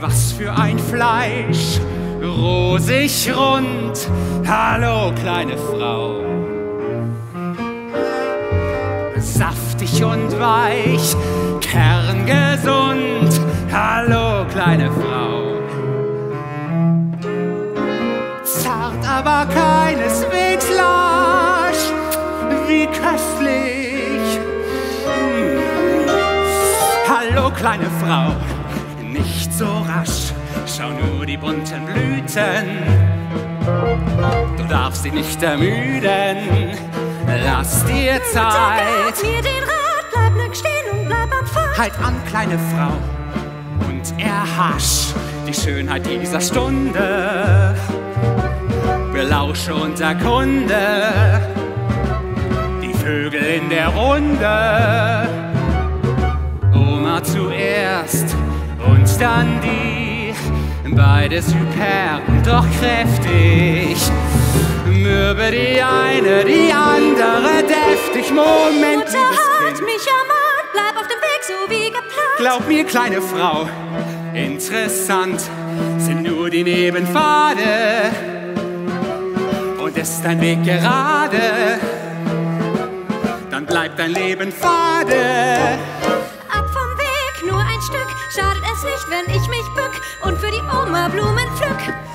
was für ein Fleisch, rosig rund. Hallo, kleine Frau. Saftig und weich, kerngesund. Hallo, kleine Frau. Zart, aber keineswegs lasch, wie köstlich. Hm. Hallo, kleine Frau, so rasch, schau nur die bunten Blüten. Du darfst sie nicht ermüden, lass dir Zeit. Gib mir den Rat, bleib nück stehen und bleib am Pfad. Halt an, kleine Frau, und erhasch die Schönheit dieser Stunde. Belausche und erkunde die Vögel in der Runde. Oma zuerst und dann die, beide superb, doch kräftig. Mürbe die eine, die andere deftig. Moment, Mutter hat mich ermahnt, bleib auf dem Weg so wie geplant. Glaub mir, kleine Frau, interessant sind nur die Nebenpfade. Und ist dein Weg gerade, dann bleibt dein Leben fade. Ab vom Weg nur ein Stück, schadet es nicht, wenn ich mich bück und für die Oma Blumen pflück.